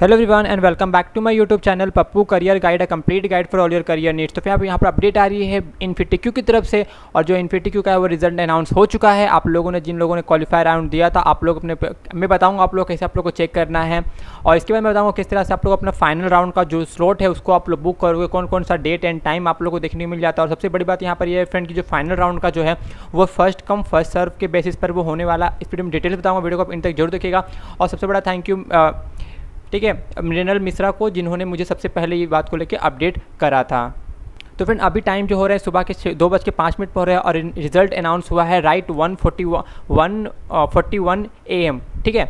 Hello everyone and welcome back to my YouTube channel Pappu career guide a complete guide for all your career needs तो फिर आप यहाँ पर update आ रही है इन्फिटिक्यू की तरफ़ से और जो इन्फिटिक्यू का है वो रिज़ल्ट अनाउंस हो चुका है। आप लोगों ने जिन लोगों ने क्वालिफायर राउंड दिया था, आप लोग अपने मैं बताऊँगा आप लोग कैसे आप लोग को चेक करना है और इसके बाद मैं बताऊँगा किस तरह से आप लोग अपना फाइनल राउंड का जो स्लॉट है उसको आप लोग बुक करोगे कौन कौन सा डेट एंड टाइम आप लोग को देखने को मिल जाता है। और सबसे बड़ी बात यहाँ पर ये फ्रेंड की जो फाइनल राउंड का जो है वो फ़र्स्ट कम फ़र्स्ट सर्व के बेसिस पर वो होने वाला इस वीडियो में डिटेल्स बताऊँगा वीडियो को आप इन तक ज़रूर देखिएगा। और सबसे बड़ा थैंक यू ठीक है, मृणल मिश्रा को जिन्होंने मुझे सबसे पहले ये बात को लेकर अपडेट करा था। तो फ्रेंड, अभी टाइम जो हो रहा है, सुबह के दो बज के पाँच मिनट पर हो रहा है और रिज़ल्ट अनाउंस हुआ है right one forty one forty one A M ठीक है?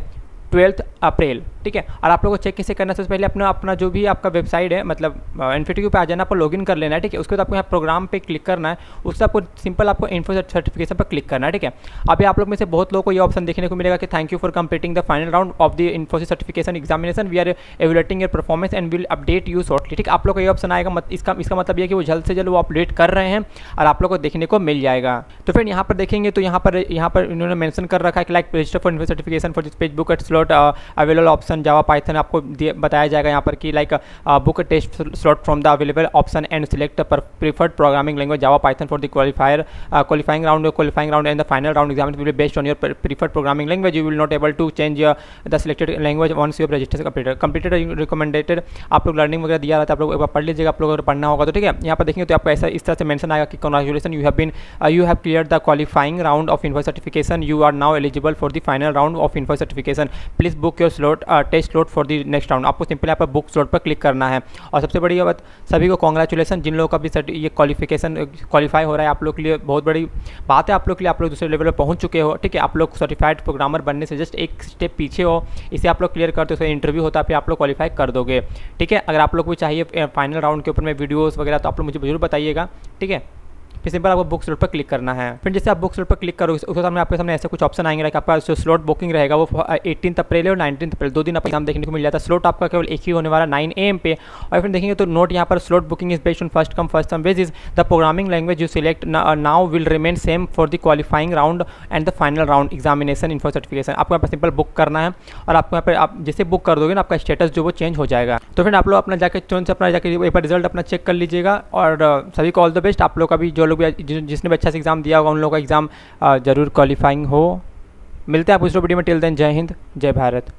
ट्वेल्थ अप्रैल ठीक है? और आप लोगों को चेक कैसे करना सबसे पहले अपना अपना जो भी आपका वेबसाइट है मतलब इन्फिटिक्यू पे आ जाना आपको लॉगिन कर लेना है ठीक है? उसके बाद आपको यहाँ प्रोग्राम पे क्लिक करना है उससे आपको सिंपल आपको इन्फो सर्टिफिकेशन पर क्लिक करना है ठीक है? अभी आप लोग में से बहुत लोगों को ये ऑप्शन देखने को मिलेगा कि thank you for completing the final round of the Infosys certification examination we are evaluating your performance and will update you shortly ठीक आपको ये ऑप्शन आएगा मत, इसका इसका मतलब यह कि वो जल्द से जल्द वो अपडेट कर रहे हैं और आप लोग को देखने को मिल जाएगा। तो फिर यहाँ पर देखेंगे तो यहाँ पर यहाँ पर इन्होंने मेंशन कर रखा है कि like register for Info certification for this page book at slot available option Java Python आपको बताया जाएगा यहाँ पर कि like book test slot from the available option and select preferred programming language Java Python for the qualifier qualifying round qualifying round and the final round exam will based on your preferred programming language you will not able to change the selected language once your register completed completed recommended आप लोग learning वगैरह दिया रहता है, आप लोग पढ़ लीजिएगा, आप लोग अगर पढ़ना होगा तो ठीक है। यहाँ पर देखेंगे तो आपको ऐसा इस तरह से मेंशन आएगा कि congratulation you have been you have clear the qualifying round of Info certification you are now eligible for the final round of Info certification please book your slot test slot for the next round आपको simple यहाँ पर book slot पर click करना है। और सबसे बड़ी बात, सभी को कॉन्ग्रेचुलेसन जिन लोगों का भी ये क्वालिफिकेशन क्वालिफाई हो रहा है आप लोग के लिए, बहुत बड़ी बात है आप लोग के लिए, आप लोग दूसरे लेवल पर पहुँच चुके हो, ठीक है? आप लोग सर्टिफाइड प्रोग्रामर बनने से जस्ट एक स्टेप पीछे हो, इसे आप लोग क्लियर करते हो इंटरव्यू होता है, फिर आप लोग क्वालिफाई कर दोगे, ठीक है? अगर आप लोग को चाहिए फाइनल राउंड के ऊपर में वीडियोज़ वगैरह तो आप लोग मुझे ज़रूर बताइएगा, ठीक है? फिर सिंपल आपको बुक स्लॉट पर क्लिक करना है। फिर जैसे आप बुक स्लॉट पर क्लिक करोगे उसके सामने आपके सामने ऐसे कुछ ऑप्शन आएँगे कि आपका जो स्लॉट बुकिंग रहेगा, वो एटीन अप्रैल और नाइनटीन अप्रैल दो दिन आपको एग्ज़ाम देखने को मिल जाता है। स्लॉट आपका केवल एक ही होने वाला नाइन ए पे। और फिर देखेंगे तो नोट यहाँ पर slot booking is based on first come first come is the programming language you select now will remain same for the qualifying round and the final round examination Info certification आपको यहाँ पर simple book करना है और आपको यहाँ पर आप जैसे बुक कर दोगे ना, आपका स्टेटस जो वो चेंज हो जाएगा। तो फिर आप लोग अपना जाकर तुरंत से अपना जाकर एक बार रिज़ल्ट अपना चेक कर लीजिएगा और सभी को ऑल द बेस्ट आप लोग का भी जो लोग भी जिसने भी अच्छा से एग्ज़ाम दिया होगा, उन लोगों का एग्ज़ाम ज़रूर क्वालिफाइंग हो। मिलते हैं आप दूसरे वीडियो में। टिल देन जय हिंद, जय भारत।